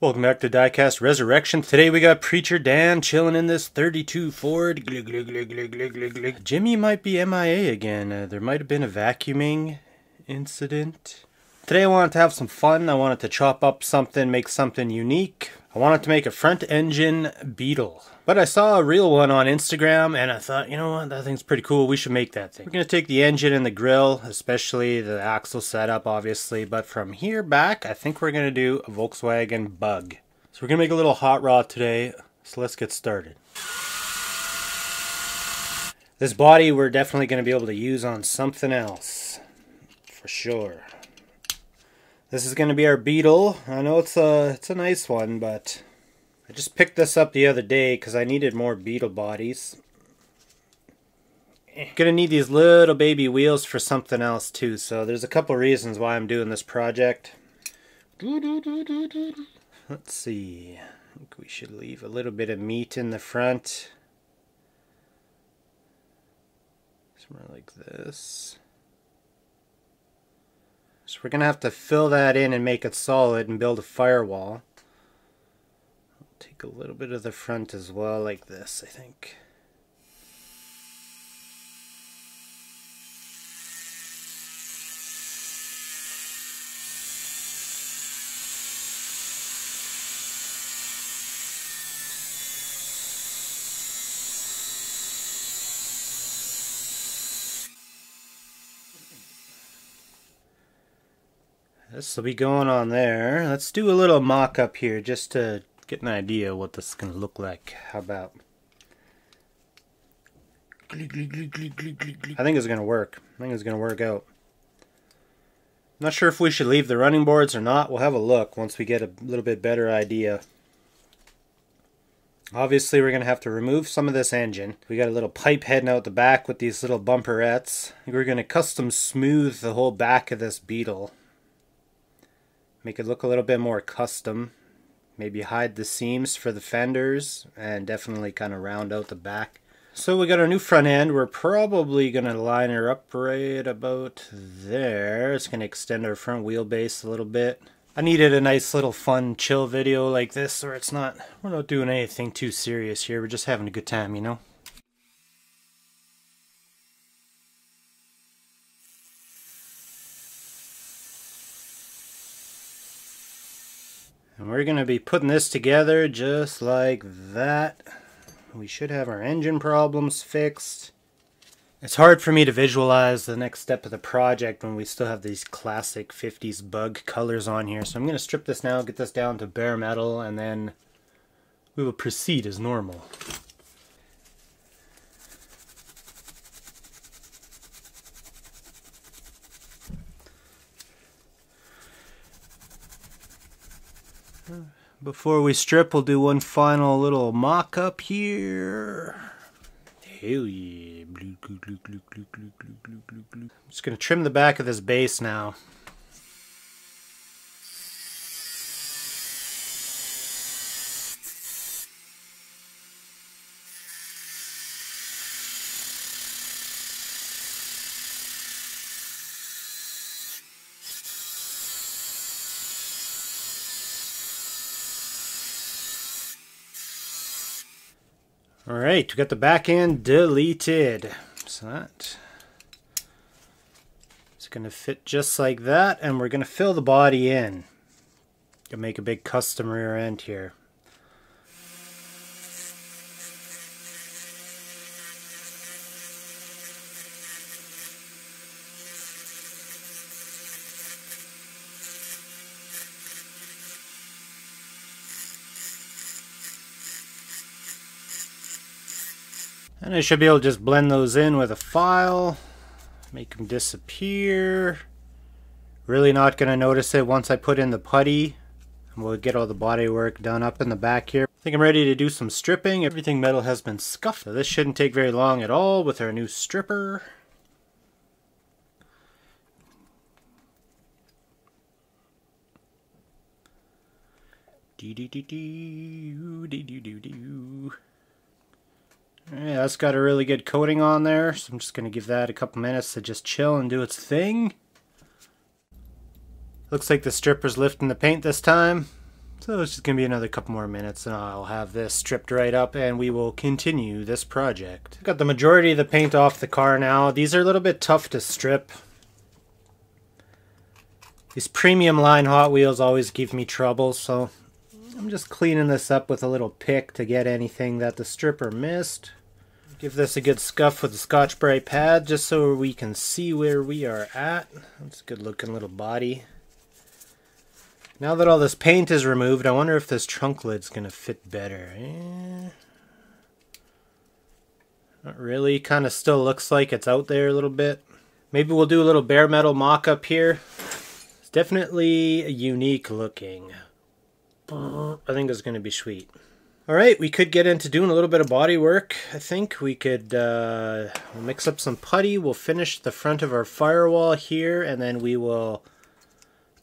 Welcome back to Diecast Resurrection. Today we got Preacher Dan chilling in this 32 Ford. Jimmy might be MIA again. Uh, there might have been a vacuuming incident. Today I wanted to have some fun. I wanted to chop up something, make something unique. I wanted to make a front engine Beetle. But I saw a real one on Instagram and I thought, you know what, that thing's pretty cool. We should make that thing. We're going to take the engine and the grill, especially the axle setup, obviously. But from here back, I think we're going to do a Volkswagen Bug. So we're going to make a little hot rod today. So let's get started. This body we're definitely going to be able to use on something else. For sure. This is going to be our Beetle. I know it's a, it's a nice one, but I just picked this up the other day because I needed more beetle bodies. Gonna need these little baby wheels for something else too, so there's a couple reasons why I'm doing this project. Let's see. I think we should leave a little bit of meat in the front. Somewhere like this. So we're gonna have to fill that in and make it solid and build a firewall. Take a little bit of the front as well, like this, I think. This will be going on there. Let's do a little mock-up here just to get an idea what this is going to look like. How about... I think it's going to work. I think it's going to work out. Not sure if we should leave the running boards or not. We'll have a look once we get a little bit better idea. Obviously, we're going to have to remove some of this engine. We got a little pipe heading out the back with these little bumperettes. We're going to custom smooth the whole back of this Beetle. Make it look a little bit more custom. Maybe hide the seams for the fenders and definitely kind of round out the back. So we got our new front end. We're probably going to line her up right about there. It's going to extend our front wheelbase a little bit. I needed a nice little fun chill video like this where it's not, we're not doing anything too serious here. We're just having a good time, you know? And we're going to be putting this together just like that. We should have our engine problems fixed. It's hard for me to visualize the next step of the project when we still have these classic 50s bug colors on here. So I'm going to strip this now, get this down to bare metal, and then we will proceed as normal. Before we strip, we'll do one final little mock-up here. Hell yeah. I'm just going to trim the back of this base now. Right, we got the back end deleted. So that it's going to fit just like that, and we're going to fill the body in. Gonna make a big custom rear end here. And I should be able to just blend those in with a file, make them disappear. Really not going to notice it once I put in the putty. And we'll get all the body work done up in the back here. I think I'm ready to do some stripping. Everything metal has been scuffed. So this shouldn't take very long at all with our new stripper. Yeah, that's got a really good coating on there, so I'm just going to give that a couple minutes to just chill and do its thing. Looks like the stripper's lifting the paint this time. So it's just going to be another couple more minutes and I'll have this stripped right up and we will continue this project. Got the majority of the paint off the car now. These are a little bit tough to strip. These premium line Hot Wheels always give me trouble, so I'm just cleaning this up with a little pick to get anything that the stripper missed. Give this a good scuff with a Scotch-Brite pad just so we can see where we are at. That's a good looking little body. Now that all this paint is removed, I wonder if this trunk lid's going to fit better. Eh. Not really. Kind of still looks like it's out there a little bit. Maybe we'll do a little bare metal mock-up here. It's definitely a unique looking. I think it's going to be sweet. All right, we could get into doing a little bit of body work. I think we could uh, mix up some putty. We'll finish the front of our firewall here, and then we will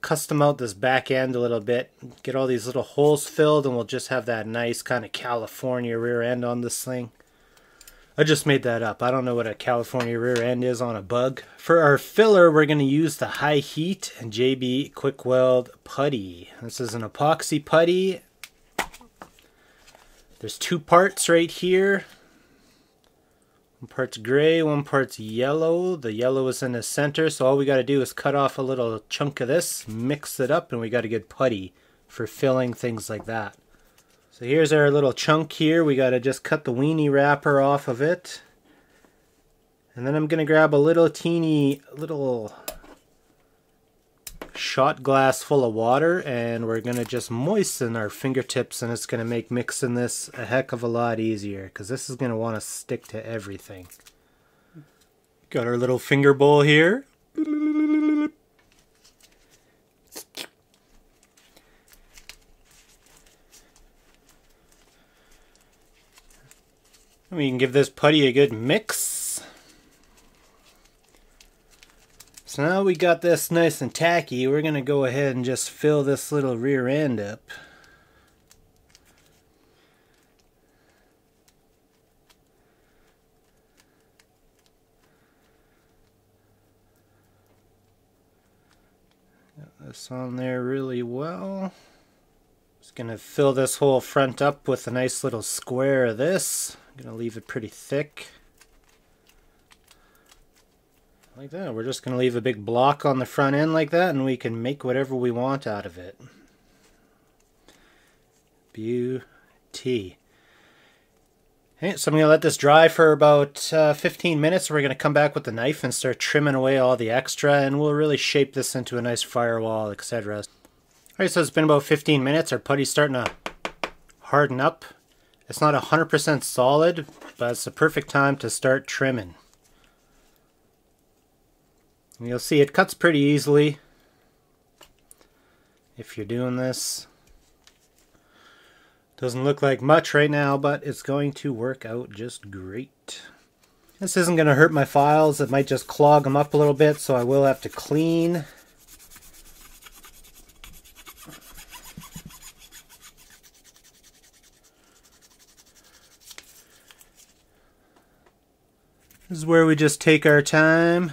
custom out this back end a little bit. Get all these little holes filled, and we'll just have that nice kind of California rear end on this thing. I just made that up. I don't know what a California rear end is on a bug. For our filler, we're going to use the High Heat and JB Quick Weld Putty. This is an epoxy putty. There's two parts right here. One part's gray, one part's yellow. The yellow is in the center, so all we got to do is cut off a little chunk of this, mix it up, and we got a good putty for filling things like that. So here's our little chunk here. We got to just cut the weenie wrapper off of it. And then I'm going to grab a little teeny little shot glass full of water and we're going to just moisten our fingertips and it's going to make mixing this a heck of a lot easier because this is going to want to stick to everything. Got our little finger bowl here. We can give this putty a good mix. So now we got this nice and tacky, we're going to go ahead and just fill this little rear end up. Got this on there really well. Just going to fill this whole front up with a nice little square of this. Going to leave it pretty thick. Like that. We're just going to leave a big block on the front end like that and we can make whatever we want out of it. Beauty. Okay, so I'm going to let this dry for about uh, 15 minutes. We're going to come back with the knife and start trimming away all the extra and we'll really shape this into a nice firewall, etc. Alright, so it's been about 15 minutes. Our putty's starting to harden up. It's not 100% solid, but it's the perfect time to start trimming. And you'll see it cuts pretty easily if you're doing this. Doesn't look like much right now, but it's going to work out just great. This isn't going to hurt my files. It might just clog them up a little bit, so I will have to clean This is where we just take our time.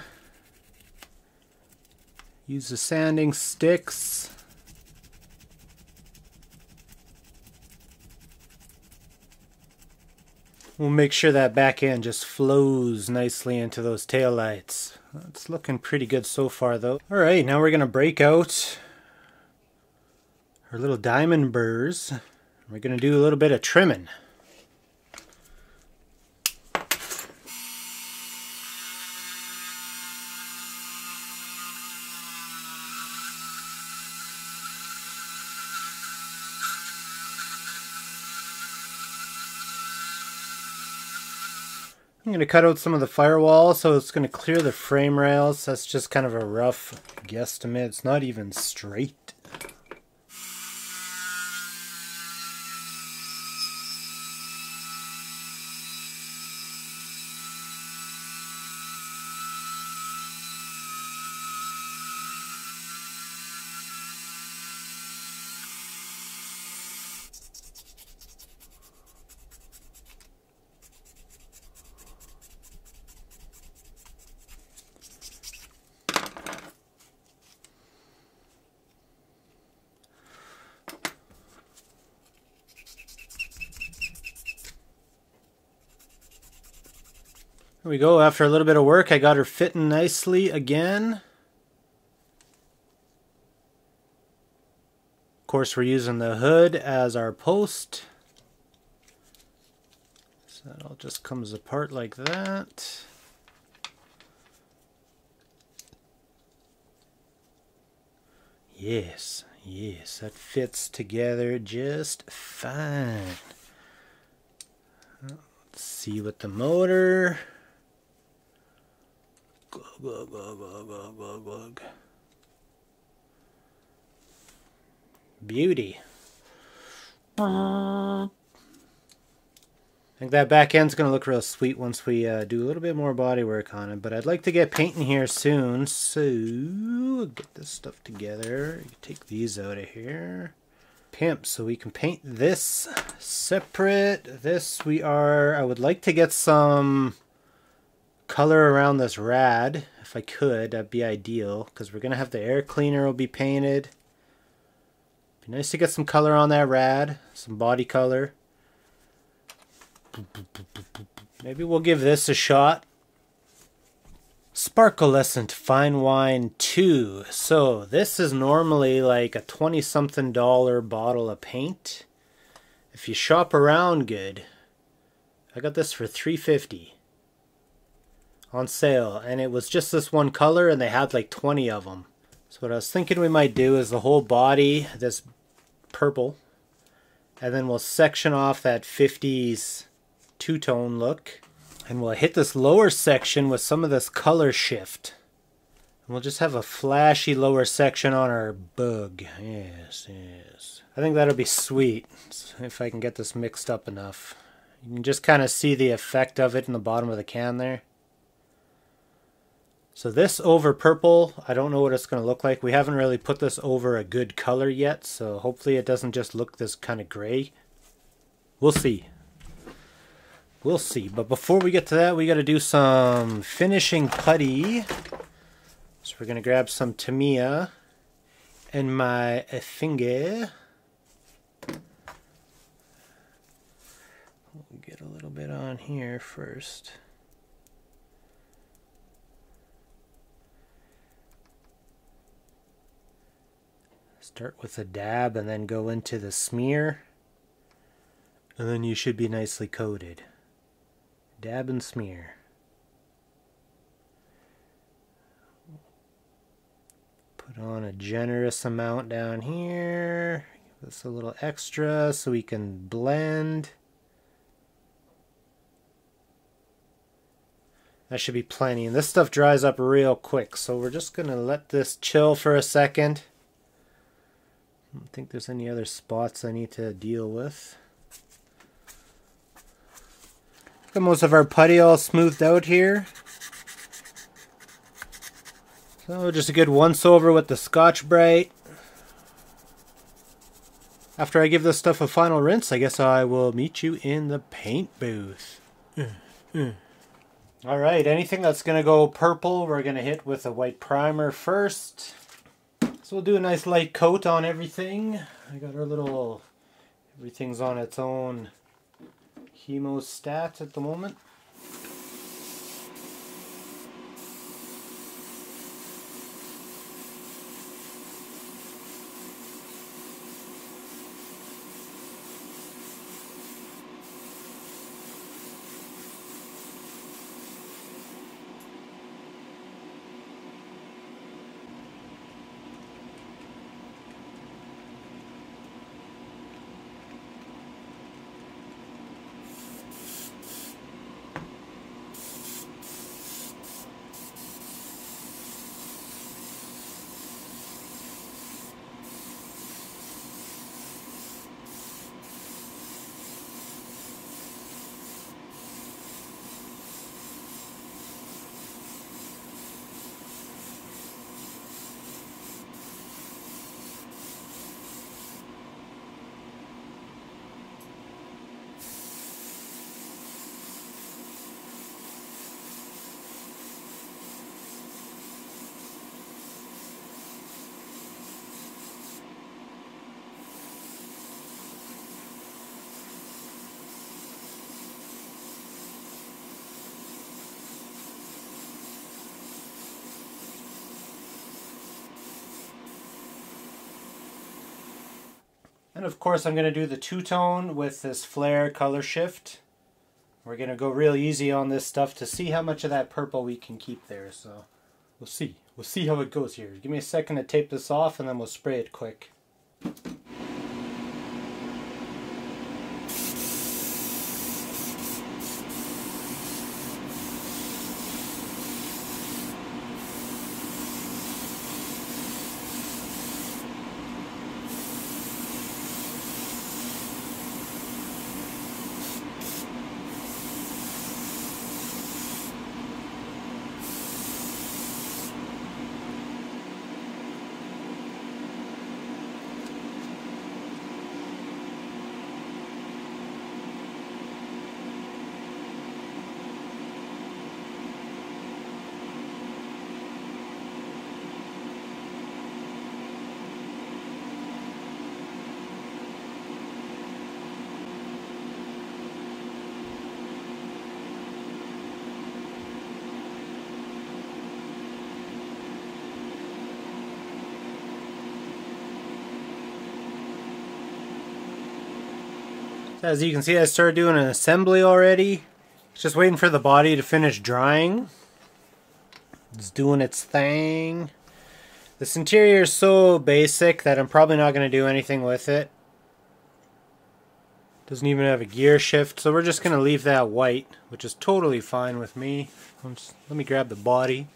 Use the sanding sticks. We'll make sure that back end just flows nicely into those taillights. It's looking pretty good so far though. Alright, now we're going to break out our little diamond burrs. We're going to do a little bit of trimming. I'm going to cut out some of the firewall so it's going to clear the frame rails. That's just kind of a rough guesstimate. It's not even straight. There we go. After a little bit of work, I got her fitting nicely again. Of course, we're using the hood as our post. So that all just comes apart like that. Yes, yes, that fits together just fine. Let's see with the motor. Glug, glug, glug, glug, glug, glug. Beauty. I think that back end's going to look real sweet once we uh, do a little bit more body work on it. But I'd like to get painting here soon. So, get this stuff together. Take these out of here. Pimp. So we can paint this separate. This we are... I would like to get some color around this rad. If I could, that'd be ideal. Because we're going to have the air cleaner will be painted. Be nice to get some color on that rad. Some body color. Maybe we'll give this a shot. Sparklescent Fine Wine 2. So this is normally like a 20 something dollar bottle of paint. If you shop around good, I got this for 350 on sale and it was just this one color and they had like 20 of them. So what I was thinking we might do is the whole body, this purple, and then we'll section off that 50s two-tone look. And we'll hit this lower section with some of this color shift. And we'll just have a flashy lower section on our bug. Yes, yes. I think that'll be sweet if I can get this mixed up enough. You can just kind of see the effect of it in the bottom of the can there. So this over purple, I don't know what it's going to look like. We haven't really put this over a good color yet, so hopefully it doesn't just look this kind of gray. We'll see. We'll see. But before we get to that, we got to do some finishing putty. So we're going to grab some Tamiya and my finger. We'll get a little bit on here first. Start with a dab and then go into the smear. And then you should be nicely coated. Dab and smear. Put on a generous amount down here. Give us a little extra so we can blend. That should be plenty. And this stuff dries up real quick. So we're just going to let this chill for a second. Don't think there's any other spots I need to deal with. Got most of our putty all smoothed out here. So just a good once over with the Scotch-Brite. After I give this stuff a final rinse, I guess I will meet you in the paint booth. Alright, anything that's going to go purple, we're going to hit with a white primer first. So we'll do a nice light coat on everything. I got our little, everything's on its own hemostat at the moment. And of course I'm going to do the two-tone with this flare color shift. We're going to go real easy on this stuff to see how much of that purple we can keep there. So we'll see. We'll see how it goes here. Give me a second to tape this off and then we'll spray it quick. As you can see, I started doing an assembly already. Just waiting for the body to finish drying. It's doing its thing. This interior is so basic that I'm probably not going to do anything with it. Doesn't even have a gear shift, so we're just going to leave that white, which is totally fine with me. Let me grab the body.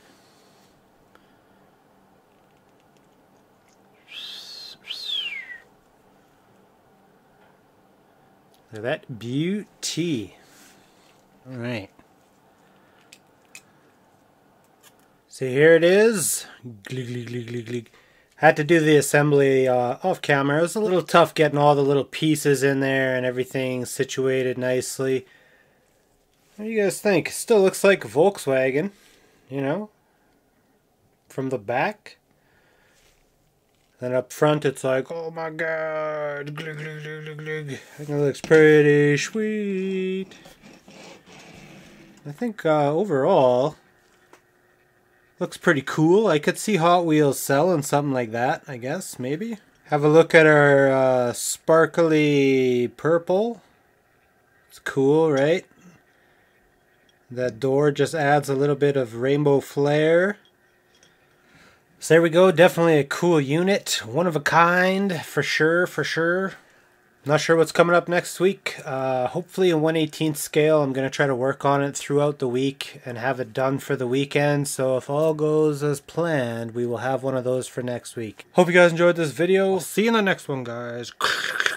Look at that beauty. All right. So here it is. Had to do the assembly uh, off camera. It was a little tough getting all the little pieces in there and everything situated nicely. What do you guys think? Still looks like Volkswagen, you know, from the back. Then up front, it's like, oh my god, glug, glug, glug, glug. it looks pretty sweet. I think uh, overall, looks pretty cool. I could see Hot Wheels selling something like that, I guess, maybe. Have a look at our uh, sparkly purple. It's cool, right? That door just adds a little bit of rainbow flare. So there we go, definitely a cool unit, one of a kind, for sure, for sure. Not sure what's coming up next week. Uh, hopefully a 118th scale. I'm going to try to work on it throughout the week and have it done for the weekend. So if all goes as planned, we will have one of those for next week. Hope you guys enjoyed this video. I'll see you in the next one, guys.